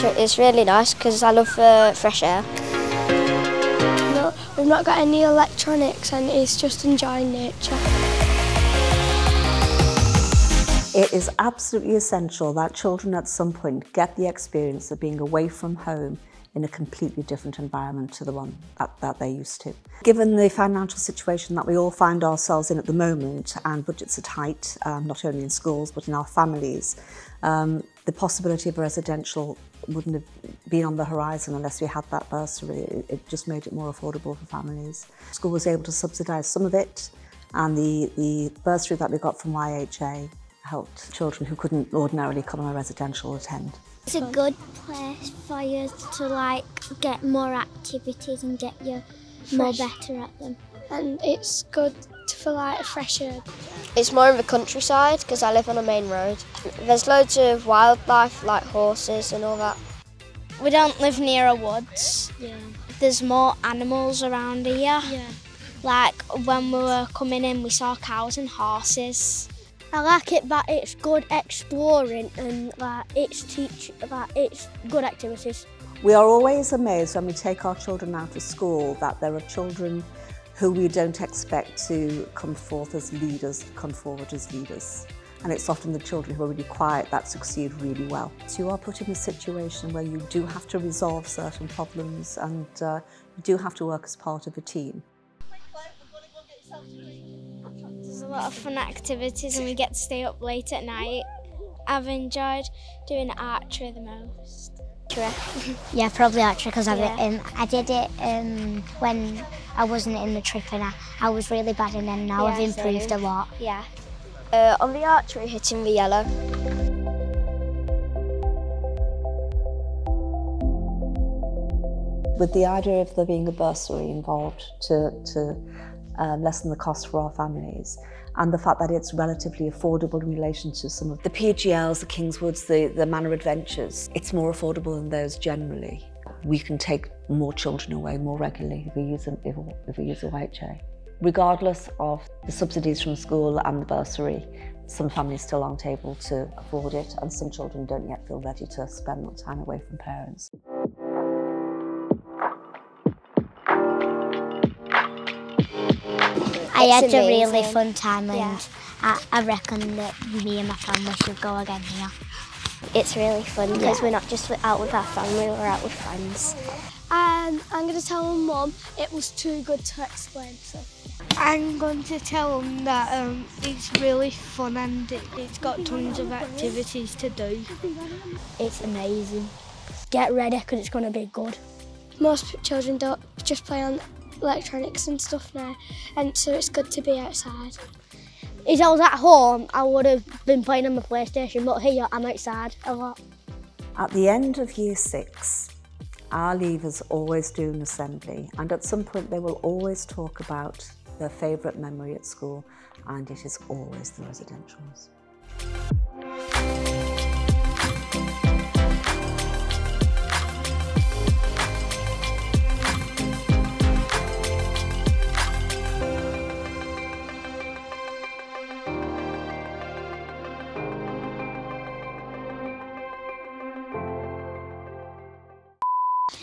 It's, really nice because I love uh, fresh air. No, we've not got any electronics and it's just enjoying nature. It is absolutely essential that children at some point get the experience of being away from home in a completely different environment to the one that, that they're used to. Given the financial situation that we all find ourselves in at the moment and budgets are tight, um, not only in schools but in our families, um, the possibility of a residential wouldn't have been on the horizon unless we had that bursary. It, it just made it more affordable for families. School was able to subsidise some of it and the, the bursary that we got from YHA helped children who couldn't ordinarily come on a residential attend. It's a good place for you to like get more activities and get you more better at them. And it's good for like fresh air. It's more in the countryside because I live on a main road. There's loads of wildlife like horses and all that. We don't live near a woods. Yeah. There's more animals around here. Yeah. Like when we were coming in, we saw cows and horses. I like it that it's good exploring and like it's teach that it's good activities. We are always amazed when we take our children out of school that there are children who we don't expect to come forth as leaders, come forward as leaders. And it's often the children who are really quiet that succeed really well. So you are put in a situation where you do have to resolve certain problems and uh, you do have to work as part of a team. There's a lot of fun activities and we get to stay up late at night. I've enjoyed doing archery the most. Yeah, probably archery because Yeah. um, I did it um, when I wasn't in the trip and I, I was really bad and then now I've improved same. a lot. Yeah. Uh, on the archery, hitting the yellow. With the idea of there being a bursary involved to, to uh, lessen the cost for our families, and the fact that it's relatively affordable in relation to some of the PGLs, the Kingswoods, the, the Manor Adventures, it's more affordable than those generally. We can take more children away more regularly if we use, a, if, if we use a YHA. Regardless of the subsidies from school and the bursary, some families still aren't able to afford it and some children don't yet feel ready to spend that time away from parents. I had It's a really fun time and Yeah. I, I reckon that me and my family should go again here. It's really fun because Yeah. we're not just out with our family, we're out with friends. And I'm going to tell my mum it was too good to explain. So. I'm going to tell them that um, it's really fun and it, it's got tons of activities to do. It's amazing. Get ready because it's going to be good. Most children don't just play on electronics and stuff now, and so it's good to be outside. If I was at home, I would have been playing on my PlayStation, but here I'm outside a lot. At the end of year six, our leavers always do an assembly, and at some point they will always talk about their favourite memory at school, and it is always the residentials.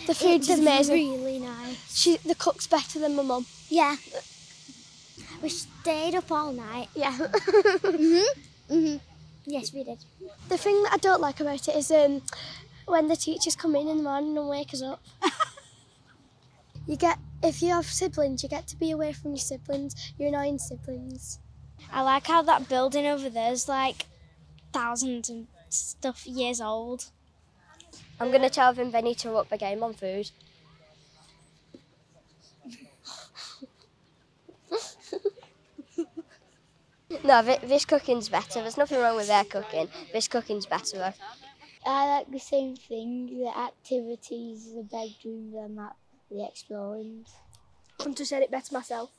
The food's amazing. really nice. She, the cook's better than my mum. Yeah. We stayed up all night. Yeah. Mm-hmm. Yes, we did. the thing that I don't like about it is um, when the teachers come in in the morning and wake us up. you get, if you have siblings, you get to be away from your siblings, your annoying siblings. I like how that building over there is like thousands and stuff years old. I'm going to tell them they need to up the game on food. no, thi- this cooking's better. There's nothing wrong with their cooking. This cooking's better though. I like the same thing, the activities, the bedrooms and that, the exploring. Couldn't have said it better myself.